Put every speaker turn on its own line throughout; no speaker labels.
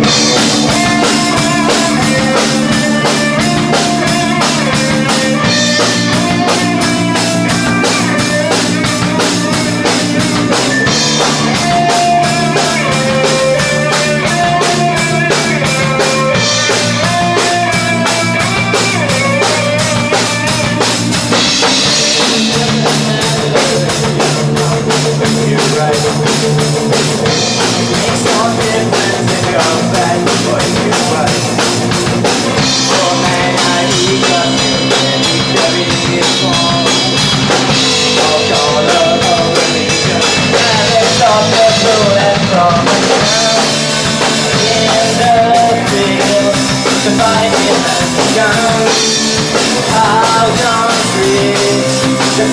Yeah.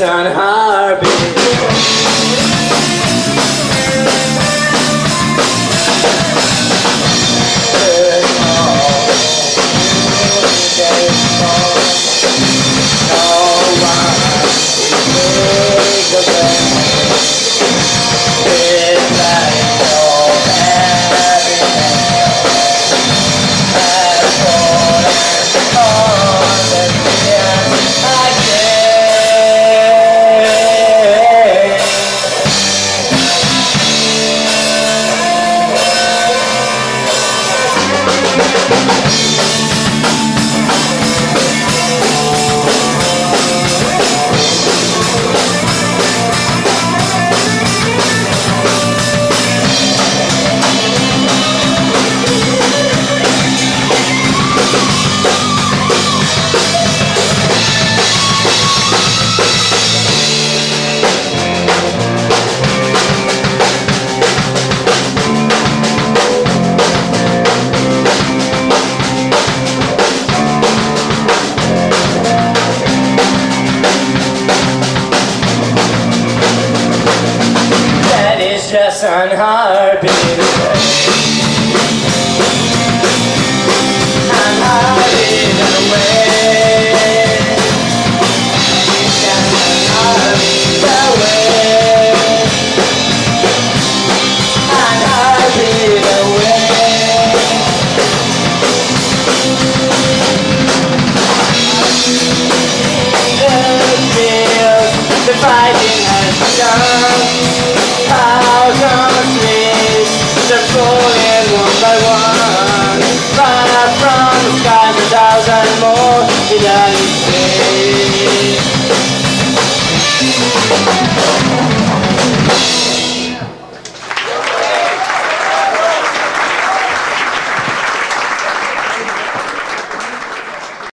just on heartbeat. I'm